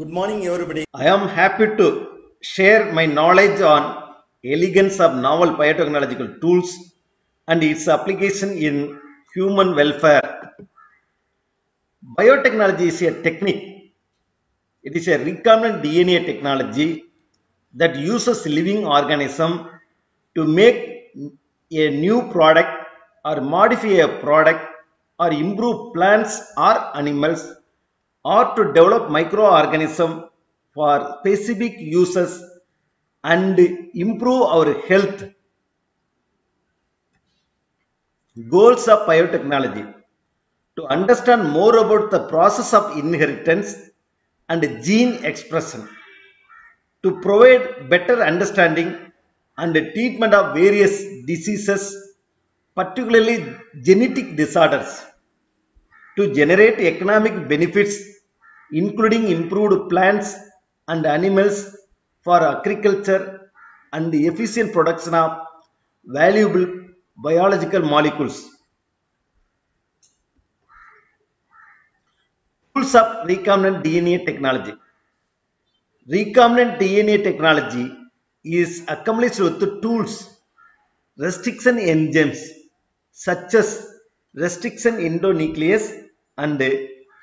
Good morning, everybody. I am happy to share my knowledge on elegance of novel biotechnological tools and its application in human welfare. Biotechnology is a technique. It is a recombinant DNA technology that uses living organism to make a new product or modify a product or improve plants or animals or to develop microorganism for specific uses and improve our health. Goals of biotechnology. To understand more about the process of inheritance and gene expression, to provide better understanding and treatment of various diseases, particularly genetic disorders. To generate economic benefits including improved plants and animals for agriculture and the efficient production of valuable biological molecules. Tools of recombinant DNA technology. Recombinant DNA technology is accomplished with tools, restriction enzymes such as restriction endonuclease and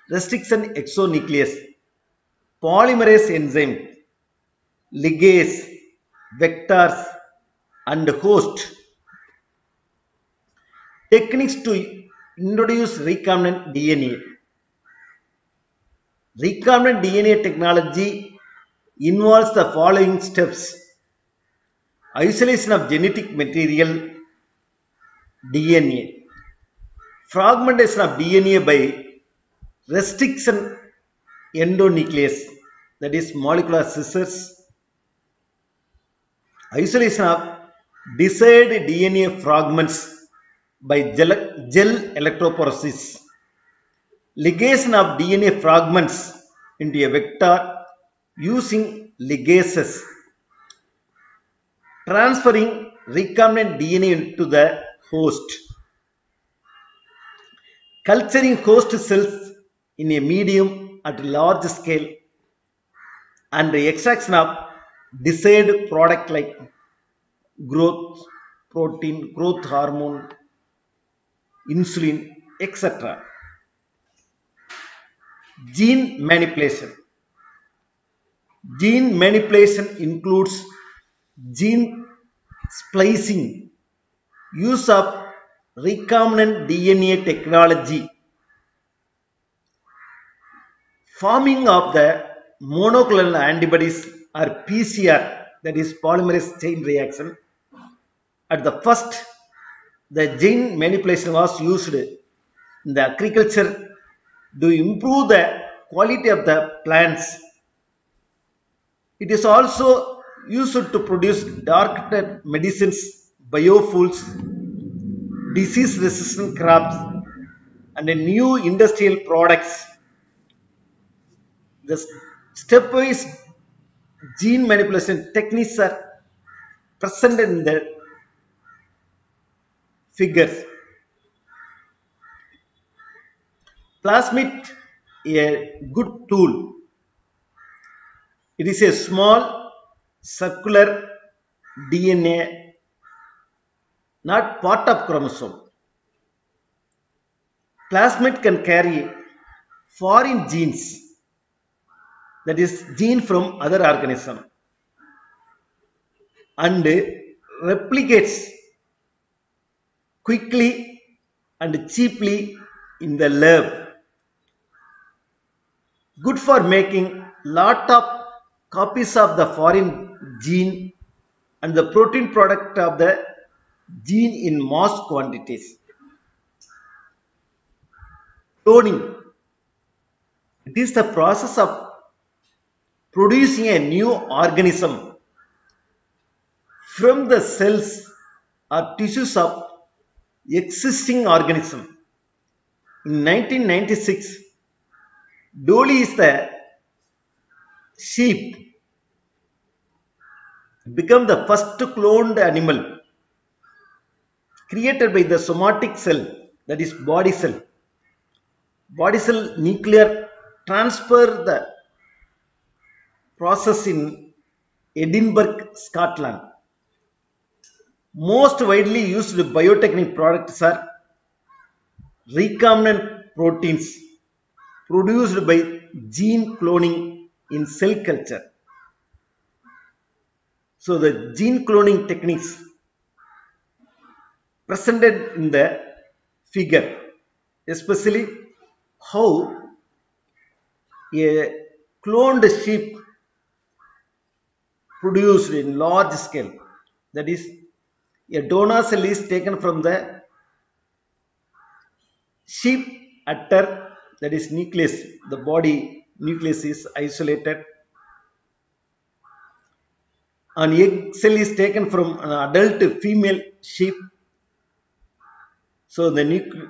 restriction exonuclease, polymerase enzyme, ligase, vectors and host. Techniques to introduce recombinant DNA. Recombinant DNA technology involves the following steps. Isolation of genetic material DNA. Fragmentation of DNA by restriction endonuclease that is molecular scissors. Isolation of desired DNA fragments by gel, gel electrophoresis. Ligation of DNA fragments into a vector using ligases. Transferring recombinant DNA into the host. Culturing host cells in a medium at large scale and extraction of desired product like growth protein, growth hormone, insulin, etc. Gene manipulation. Gene manipulation includes gene splicing, use of recombinant DNA technology, forming of the monoclonal antibodies or PCR that is polymerase chain reaction. At the first, the gene manipulation was used in the agriculture to improve the quality of the plants. It is also used to produce targeted medicines, biofuels, disease resistant crops and new industrial products. The stepwise gene manipulation techniques are present in the figures. Plasmid a good tool. It is a small circular DNA not part of chromosome. Plasmid can carry foreign genes that is gene from other organism and replicates quickly and cheaply in the lab. Good for making lot of copies of the foreign gene and the protein product of the gene in mass quantities. Cloning. It is the process of producing a new organism from the cells or tissues of existing organism. In 1996, Dolly is the sheep become the first cloned animal created by the somatic cell that is body cell. Body cell nuclear transfer the process in Edinburgh, Scotland. Most widely used biotechnic products are recombinant proteins produced by gene cloning in cell culture. So the gene cloning techniques presented in the figure, especially how a cloned sheep produced in large scale. That is, a donor cell is taken from the sheep udder, that is nucleus. The body nucleus is isolated. An egg cell is taken from an adult female sheep. So the, nucle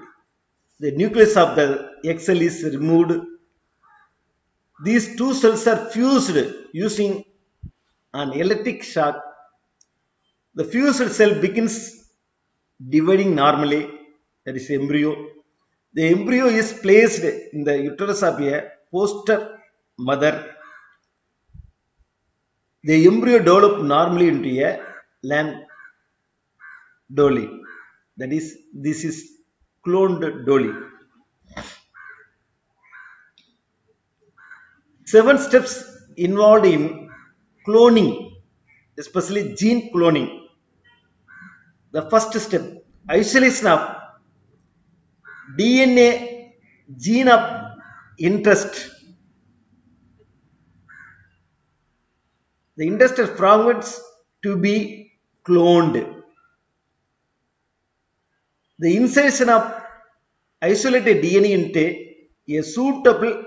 the nucleus of the egg cell is removed. These two cells are fused using an electric shock. The fused cell begins dividing normally, that is embryo. The embryo is placed in the uterus of a foster mother. The embryo develops normally into a lamb dolly. That is, this is cloned dolly. Seven steps involved in cloning, especially gene cloning. The first step, isolation of DNA gene of interest. The interested fragments to be cloned. The insertion of isolated DNA into a suitable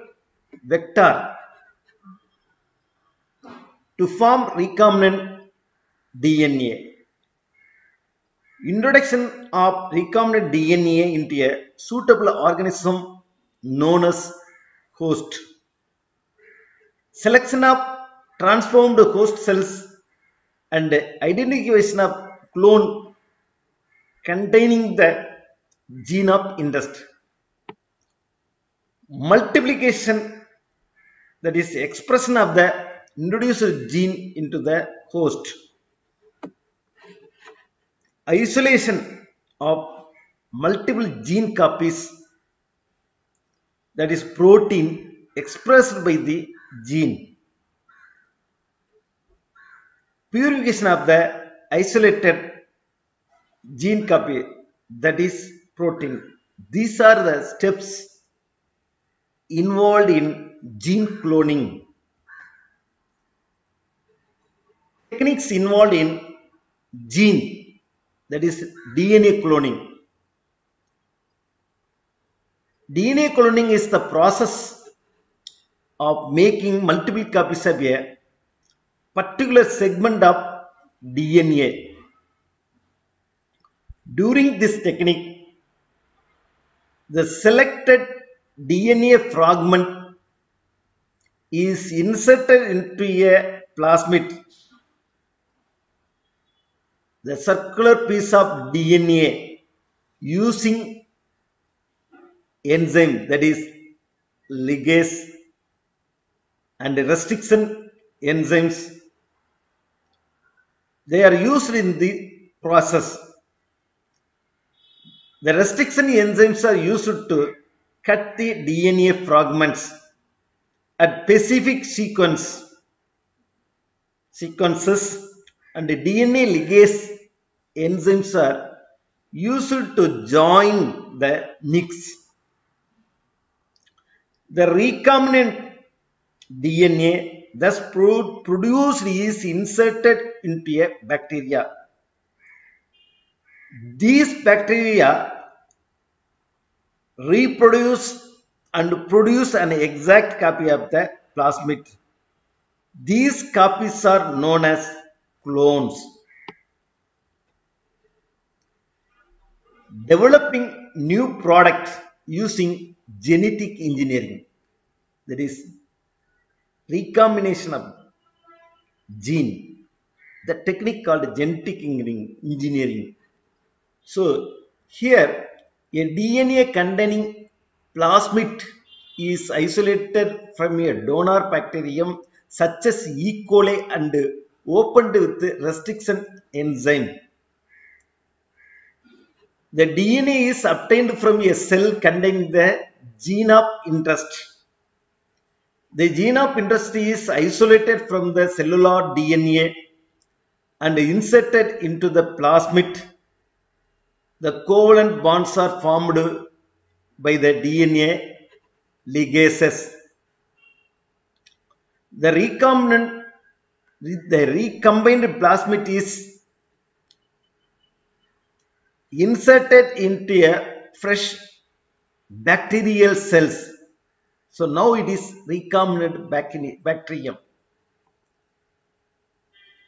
vector to form recombinant DNA. Introduction of recombinant DNA into a suitable organism known as host. Selection of transformed host cells and identification of clone containing the gene of interest. Multiplication that is expression of the introduced gene into the host. Isolation of multiple gene copies that is protein expressed by the gene. Purification of the isolated gene copy that is protein. These are the steps involved in gene cloning. Techniques involved in gene that is DNA cloning. DNA cloning is the process of making multiple copies of a particular segment of DNA. During this technique, the selected DNA fragment is inserted into a plasmid. The circular piece of DNA using enzyme that is ligase and restriction enzymes they are used in the process. The restriction enzymes are used to cut the dna fragments at specific sequence sequences and the dna ligase enzymes are used to join the nicks the recombinant DNA thus produced is inserted into a bacteria. These bacteria reproduce and produce an exact copy of the plasmid. These copies are known as clones. Developing new products using genetic engineering that is recombination of gene the technique called genetic engineering so here a dna containing plasmid is isolated from a donor bacterium such as E. coli and opened with restriction enzyme. The DNA is obtained from a cell containing the gene of interest. The gene of interest is isolated from the cellular DNA and inserted into the plasmid. The covalent bonds are formed by the DNA ligases. The recombinant, the recombined plasmid is inserted into a fresh bacterial cells. So now it is recombinant bacterium.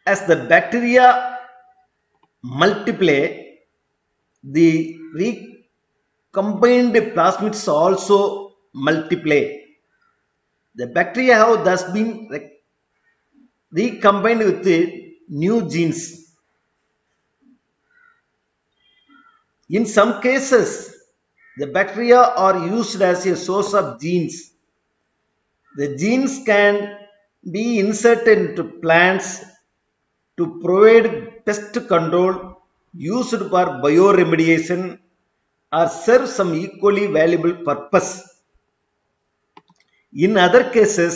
As the bacteria multiply, the recombined plasmids also multiply. The bacteria have thus been recombined with new genes. In some cases, the bacteria are used as a source of genes. The genes can be inserted into plants to provide pest control, used for bioremediation, or serve some equally valuable purpose. In other cases,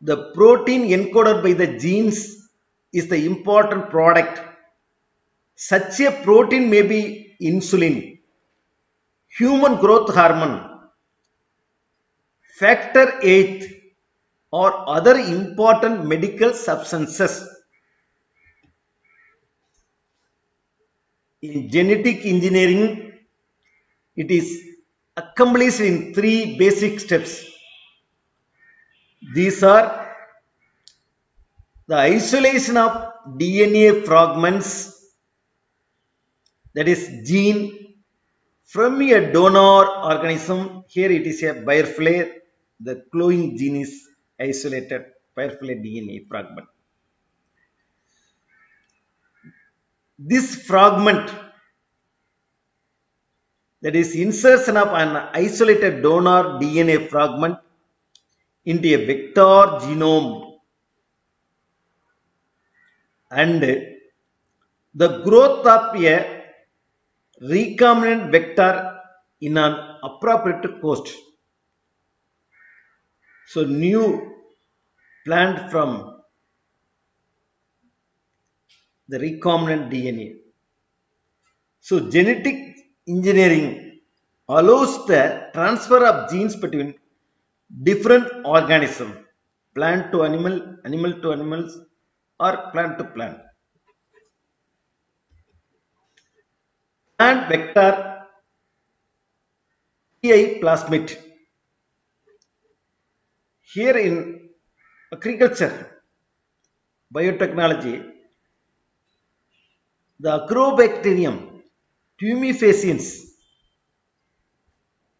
the protein encoded by the genes is the important product. Such a protein may be insulin, human growth hormone, factor 8 or other important medical substances. In genetic engineering, it is accomplished in three basic steps. These are the isolation of DNA fragments, that is gene, from a donor organism. Here it is a bifrillate. The cloning gene is isolated bifrillate DNA fragment. This fragment that is insertion of an isolated donor DNA fragment into a vector genome and the growth of a recombinant vector in an appropriate host. So new plant from the recombinant DNA. So genetic engineering allows the transfer of genes between different organisms, plant to animal, animal to animals or plant to plant. Plant vector TI plasmid. Here in agriculture, biotechnology, the agrobacterium tumefaciens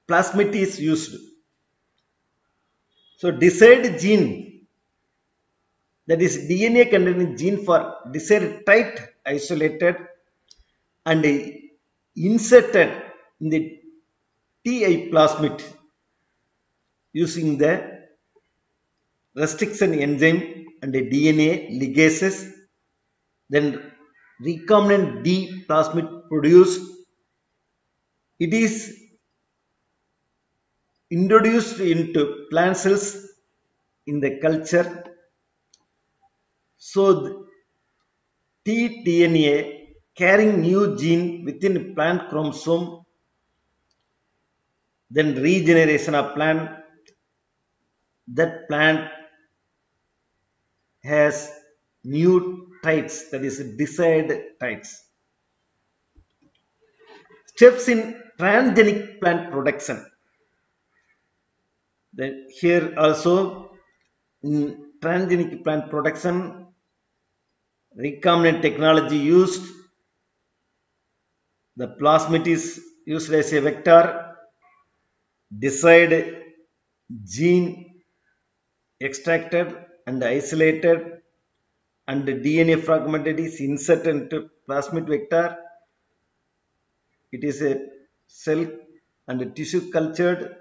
plasmid is used. So desired gene that is DNA containing gene for desired trait isolated and inserted in the TI plasmid using the restriction enzyme and the DNA ligases then recombinant D plasmid produced it is introduced into plant cells in the culture. So tDNA carrying new gene within plant chromosome, then regeneration of plant, that plant has new traits that is desired traits. Steps in transgenic plant production then here also in transgenic plant production, recombinant technology used. The plasmid is used as a vector. Desired gene extracted and isolated and the DNA fragmented is inserted into plasmid vector. It is a cell and tissue cultured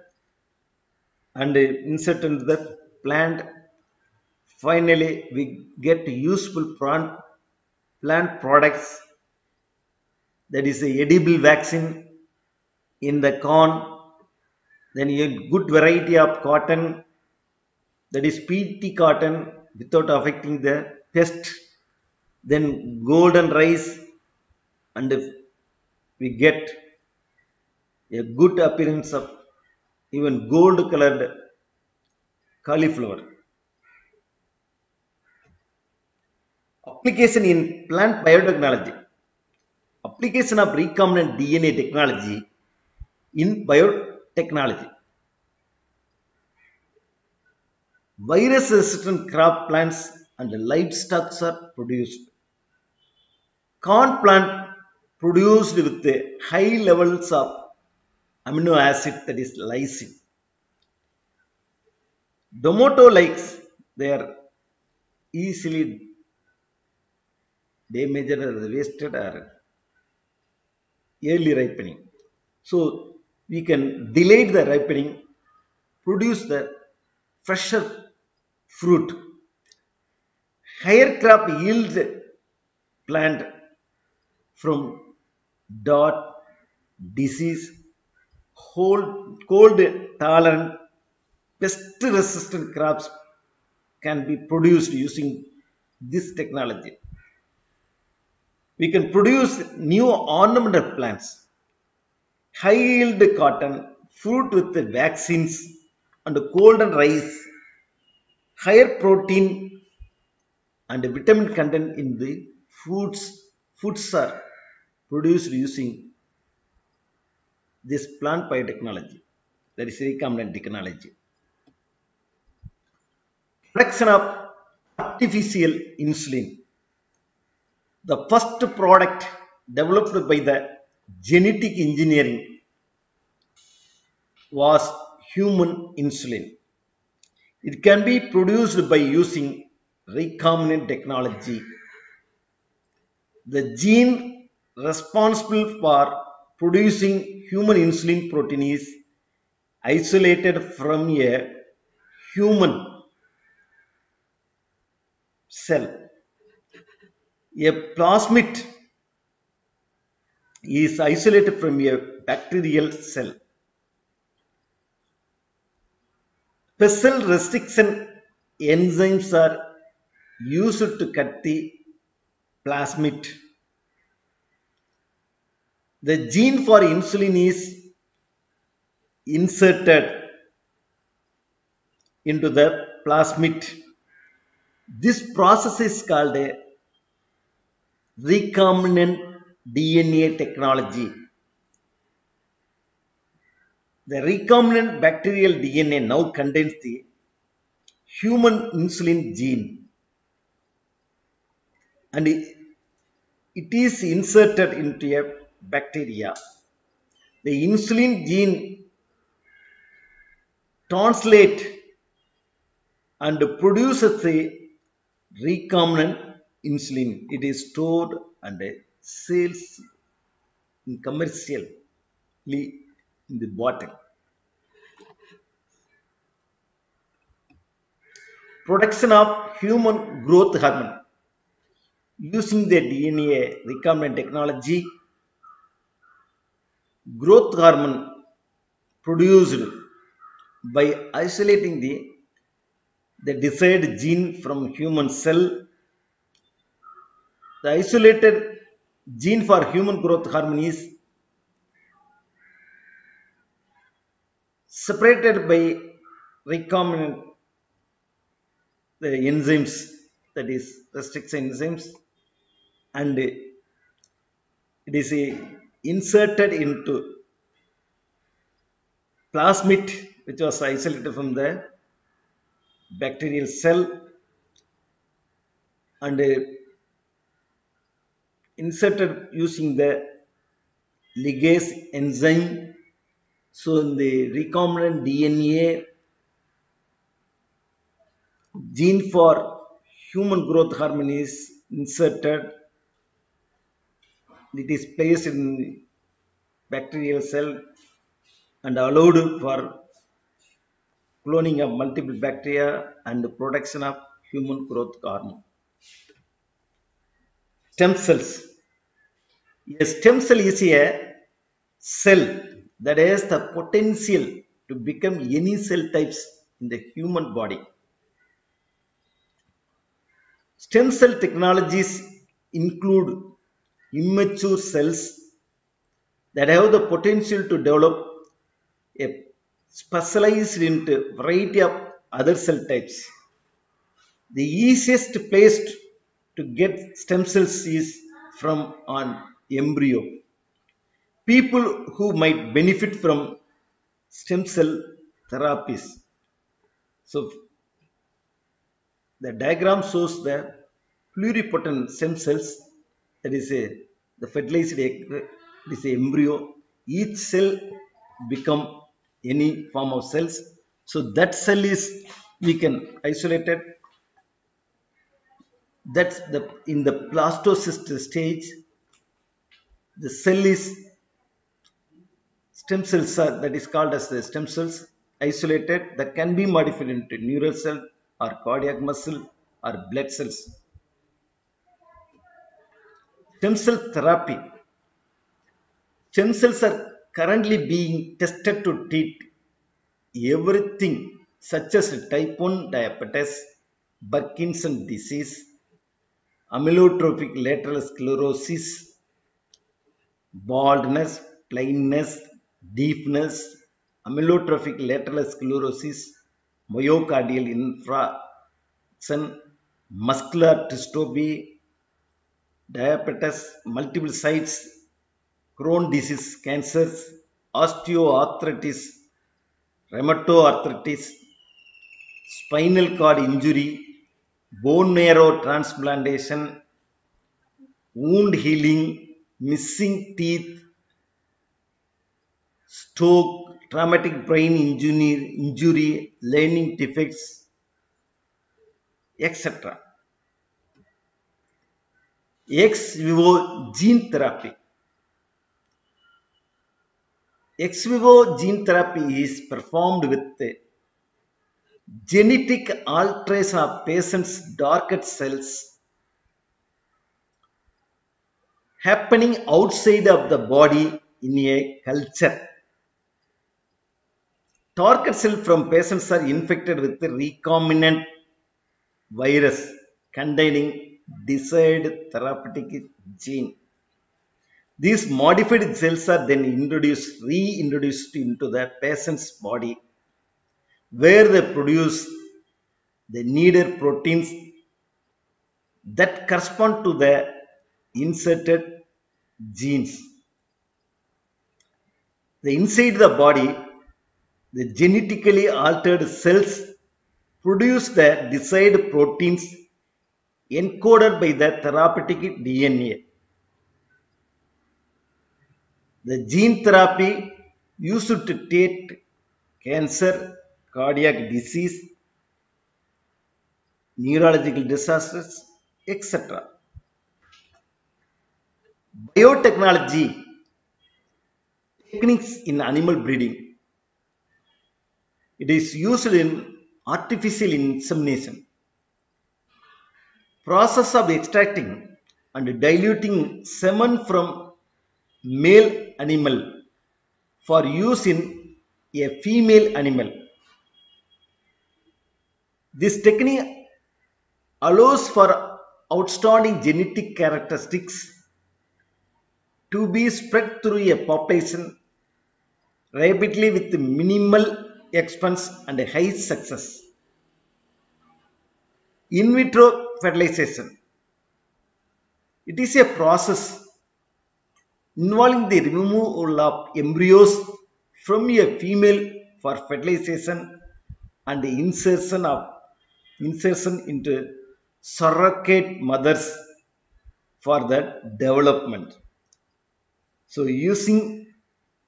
and insert into the plant finally we get useful plant, plant products that is a edible vaccine in the corn. Then get good variety of cotton. That is Bt cotton without affecting the pest. Then golden rice. And we get a good appearance of even gold colored cauliflower. Application in plant biotechnology application of recombinant dna technology in biotechnology. Virus resistant crop plants and livestock are produced. Corn plant produced with the high levels of amino acid that is lysine. Domoto likes they are easily damaged or wasted or early ripening. So we can delay the ripening, produce the fresher fruit. Higher crop yield plant from dot, disease, hold, cold tolerant, pest resistant crops can be produced using this technology. We can produce new ornamental plants, high yield cotton, fruit with vaccines and golden rice, higher protein and vitamin content in the foods. Foods are produced using this plant biotechnology, that is recombinant technology. Production of artificial insulin. The first product developed by the genetic engineering was human insulin. It can be produced by using recombinant technology. The gene responsible for producing human insulin protein is isolated from a human cell. A plasmid is isolated from a bacterial cell. Special restriction enzymes are used to cut the plasmid. The gene for insulin is inserted into the plasmid. This process is called a recombinant DNA technology. The recombinant bacterial DNA now contains the human insulin gene and it is inserted into a bacteria. The insulin gene translate and produces the recombinant insulin. It is stored and sales in commercially in the bottle. Production of human growth hormone using the DNA recombinant technology. Growth hormone produced by isolating the the desired gene from human cell. The isolated gene for human growth hormone is separated by recombinant the enzymes that is restriction enzymes and it is inserted into plasmid which was isolated from the bacterial cell and inserted using the ligase enzyme. So in the recombinant DNA gene for human growth hormone is inserted. It is placed in bacterial cell and allowed for cloning of multiple bacteria and production of human growth hormone. Stem cells. A stem cell is a cell that has the potential to become any cell types in the human body. Stem cell technologies include immature cells that have the potential to develop a specialized into variety of other cell types. The easiest place to get stem cells is from an embryo. People who might benefit from stem cell therapies. So the diagram shows the pluripotent stem cells that is a the fertilized egg this is embryo each cell become any form of cells so that cell is we can isolate it that's the in the blastocyst stage the cell is stem cells are that is called as the stem cells isolated that can be modified into neural cell or cardiac muscle or blood cells. Stem cell therapy. Stem cells are currently being tested to treat everything such as type 1 diabetes parkinson disease amyotrophic lateral sclerosis baldness blindness deafness amyotrophic lateral sclerosis myocardial infarction muscular dystrophy diabetes multiple sites Crohn disease cancers osteoarthritis rheumatoarthritis spinal cord injury bone marrow transplantation wound healing missing teeth stroke traumatic brain injury, injury learning defects etc ex vivo gene therapy ex vivo gene therapy is performed with genetic alteration of patient's darker cells happening outside of the body in a culture. Target cells from patients are infected with the recombinant virus containing desired therapeutic gene. These modified cells are then introduced, reintroduced into the patient's body where they produce the needed proteins that correspond to the inserted genes. The inside the body, the genetically altered cells produce the desired proteins encoded by the therapeutic DNA. The gene therapy used to treat cancer, cardiac disease, neurological disasters, etc. Biotechnology techniques in animal breeding. It is used in artificial insemination. Process of extracting and diluting semen from male animal for use in a female animal. This technique allows for outstanding genetic characteristics to be spread through a population rapidly with minimal expense and high success. In vitro fertilization. It is a process involving the removal of embryos from a female for fertilization and the insertion of insertion into surrogate mothers for that development. So using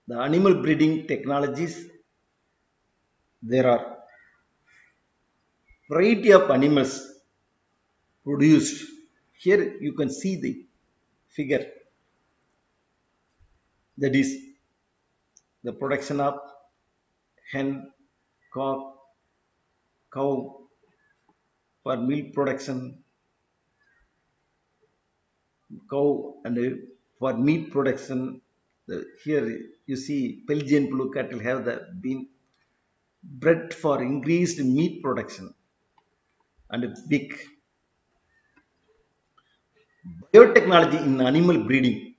the animal breeding technologies, there are variety of animals produced. Here you can see the figure that is the production of hen, cock, cow, for milk production. Cow and uh, for meat production the, here you see Belgian blue cattle have the been bred for increased meat production and big. Biotechnology in animal breeding.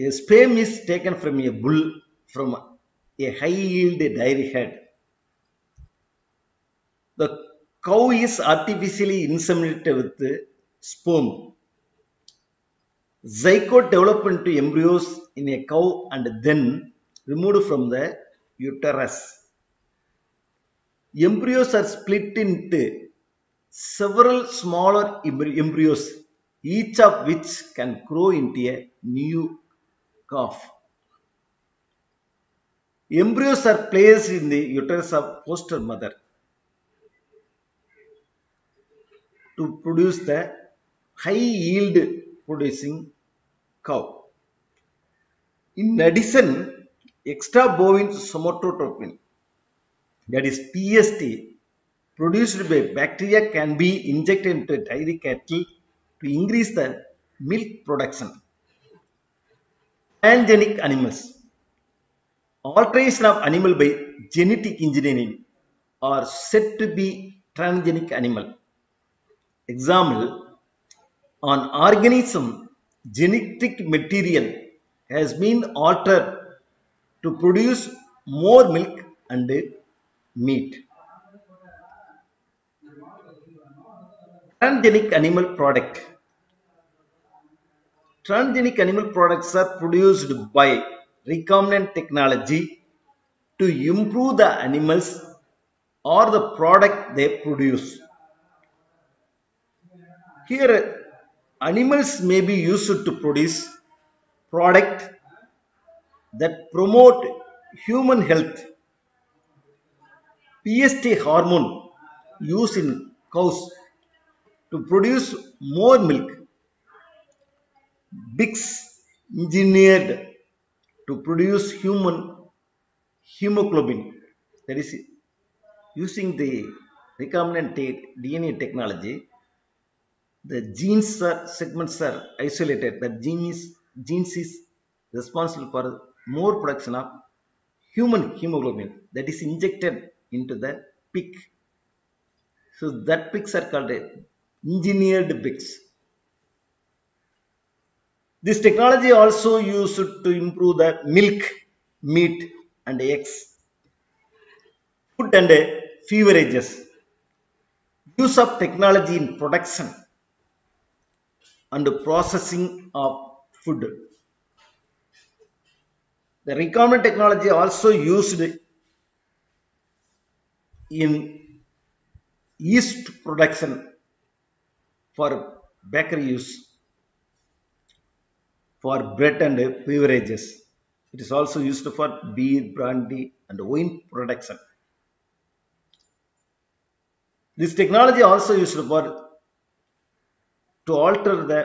A sperm is taken from a bull from a high yield dairy head. The cow is artificially inseminated with sperm. Zygote develop into embryos in a cow and then removed from the uterus. Embryos are split into several smaller embryos, each of which can grow into a new calf. Embryos are placed in the uterus of foster mother to produce the high yield producing cow. In addition, extra bovine somatotropin that is BST produced by bacteria can be injected into dairy cattle to increase the milk production. Transgenic animals. Alteration of animal by genetic engineering are said to be transgenic animal. Example, an organism genetic material has been altered to produce more milk and meat. Transgenic animal product. Transgenic animal products are produced by recombinant technology to improve the animals or the product they produce. Here, animals may be used to produce product that promote human health. BST hormone used in cows to produce more milk. Bix engineered to produce human hemoglobin. That is using the recombinant DNA technology. The genes are, segments are isolated. The gene is, genes is responsible for more production of human hemoglobin that is injected into the pig. So that pigs are called engineered pigs. This technology also used to improve the milk, meat and eggs. Food and uh, beverages. Use of technology in production and processing of food. The recombinant technology also used in yeast production for bakery use for bread and beverages. It is also used for beer, brandy, and wine production. This technology also used for to alter the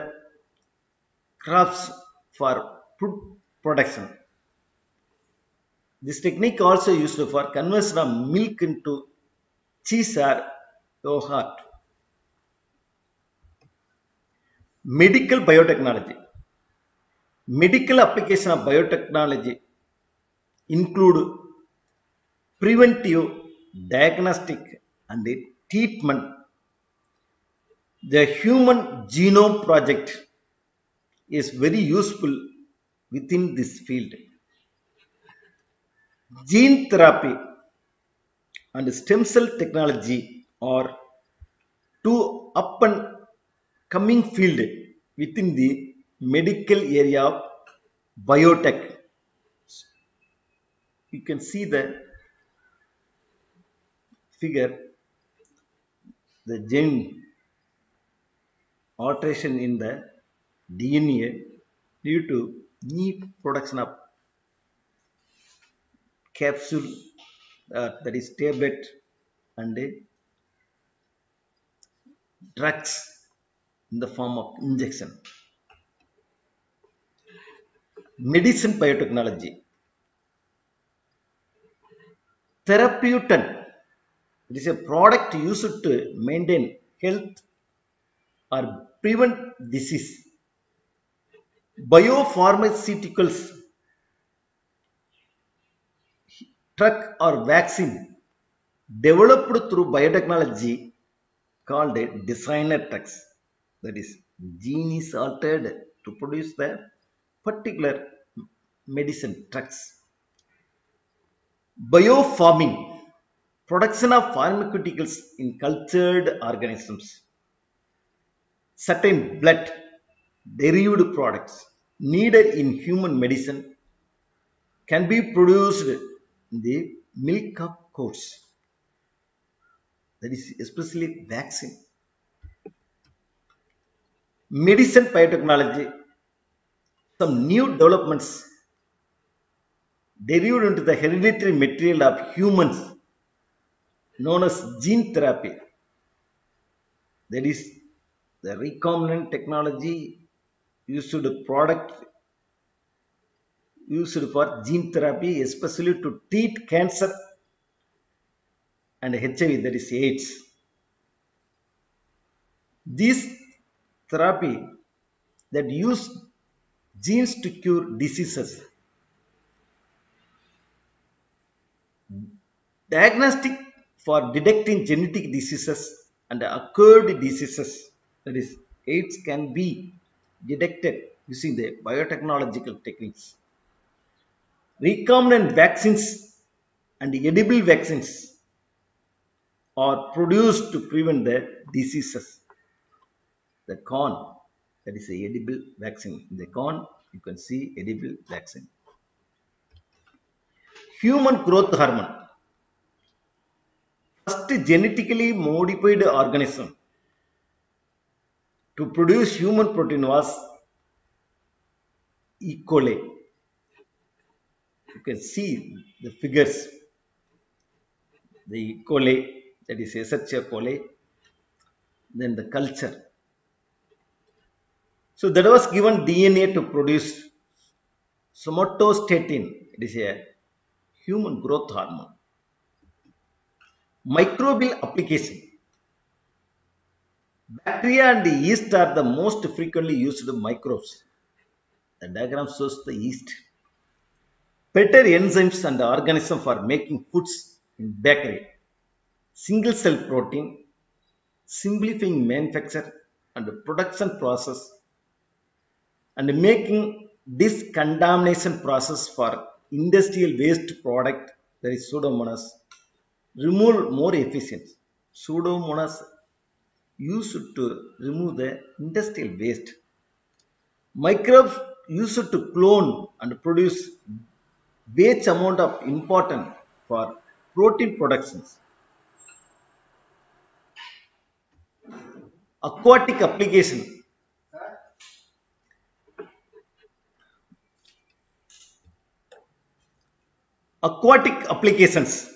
crops for food production. This technique also used for conversion of milk into cheese or yogurt. Medical biotechnology. Medical application of biotechnology include preventive, diagnostic and treatment. The Human Genome Project is very useful within this field. Gene therapy and stem cell technology are two up and coming field within the medical area of biotech. You can see the figure, the gene alteration in the DNA due to neat production of capsule uh, that is tablet and uh, drugs in the form of injection. Medicine biotechnology. therapeutic it is a product used to maintain health or prevent disease biopharmaceuticals drug or vaccine developed through biotechnology called a designer drugs that is gene is altered to produce the particular medicine drugs. Biopharming production of pharmaceuticals in cultured organisms. Certain blood derived products needed in human medicine can be produced in the milk of cows that is especially vaccine. Medicine biotechnology some new developments derived into the hereditary material of humans known as gene therapy. That is the recombinant technology used product used for gene therapy especially to treat cancer and HIV that is AIDS. This therapy that use genes to cure diseases diagnostic for detecting genetic diseases and occurred diseases that is AIDS can be detected using the biotechnological techniques. Recombinant vaccines and edible vaccines are produced to prevent the diseases. The corn, that is a edible vaccine. In the corn, you can see edible vaccine. Human growth hormone. First genetically modified organism to produce human protein was E. coli. You can see the figures. The E. coli, that is Escherichia coli, then the culture. So that was given DNA to produce somatostatin. It is a human growth hormone. Microbial application. Bacteria and yeast are the most frequently used microbes. The diagram shows the yeast. Better enzymes and organisms for making foods in bakery. Single cell protein, simplifying manufacture and production process and making discontamination process for industrial waste product that is pseudomonas remove more efficient. Pseudomonas used to remove the industrial waste. Microbes used to clone and produce vast amount of important for protein productions. Aquatic application. Aquatic applications.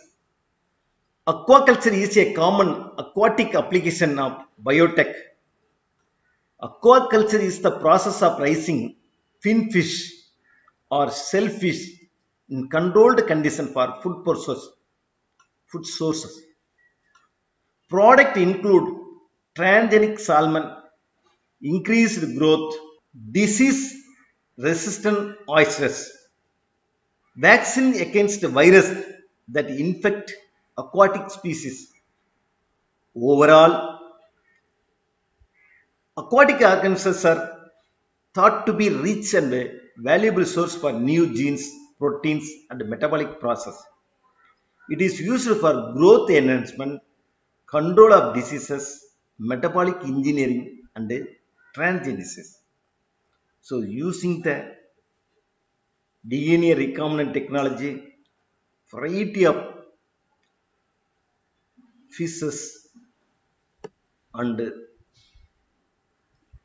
Aquaculture is a common aquatic application of biotech. Aquaculture is the process of raising finfish or shellfish in controlled condition for food purposes. Food sources. Product include transgenic salmon, increased growth, disease resistant oysters, vaccine against virus that infect aquatic species. Overall, aquatic organisms are thought to be rich and a valuable source for new genes, proteins and metabolic process. It is used for growth enhancement, control of diseases, metabolic engineering and transgenesis. So using the DNA recombinant technology, variety of fishes and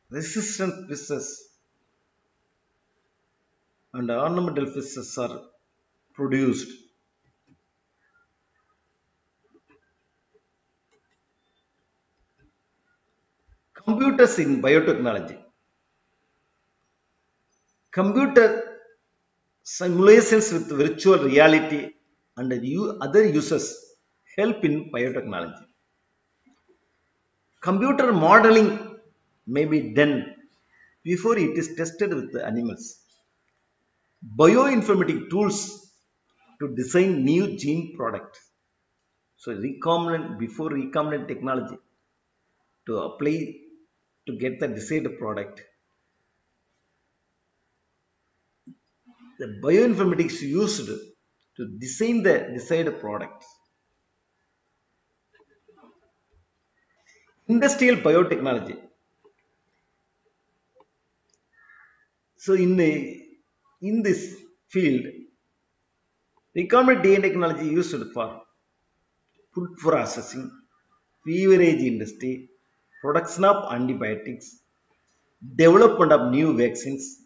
resistant fishes and ornamental fishes are produced. Computers in biotechnology. Computer simulations with virtual reality and other uses help in biotechnology. Computer modeling may be done before it is tested with the animals. Bioinformatic tools to design new gene products. So recombinant before recombinant technology to apply to get the desired product. The bioinformatics used to design the desired products. Industrial biotechnology. So in the in this field, recombinant DNA technology used for food processing, beverage industry, production of antibiotics, development of new vaccines,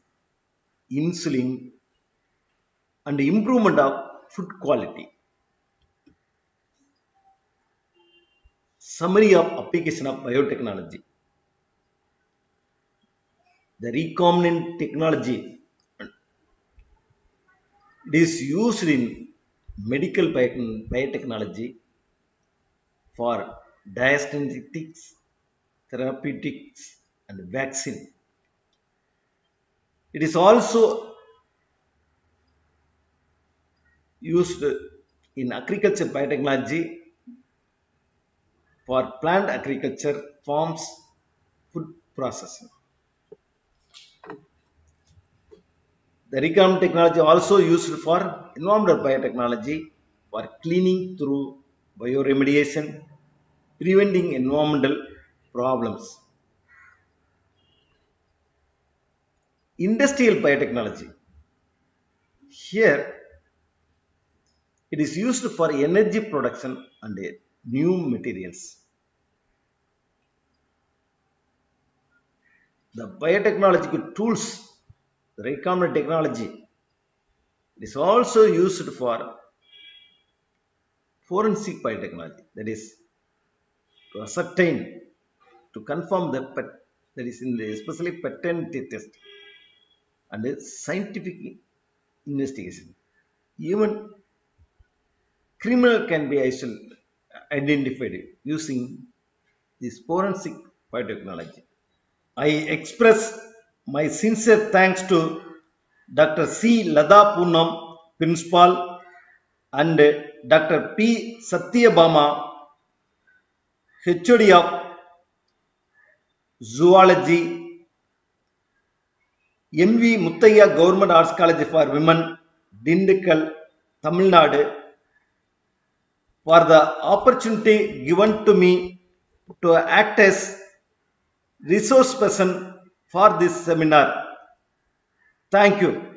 insulin, and improvement of food quality. Summary of application of biotechnology. The recombinant technology it is used in medical biotechnology for diagnostics, therapeutics, and vaccine. It is also used in agriculture biotechnology for plant agriculture, farms, food processing. The recombinant technology also used for environmental biotechnology for cleaning through bioremediation, preventing environmental problems. Industrial biotechnology. Here, it is used for energy production and new materials. The biotechnological tools, the recombinant technology, it is also used for forensic biotechnology, that is to ascertain, to confirm the pet, that is in the especially paternity test and the scientific investigation. Even criminal can be identified using this forensic biotechnology. I express my sincere thanks to Dr. C. Lada Poonam, Principal, and Dr. P. Satyabama, HOD of Zoology, MV Muttaya Government Arts College for Women, Dindikal, Tamil Nadu, for the opportunity given to me to act as resource person for this seminar. Thank you.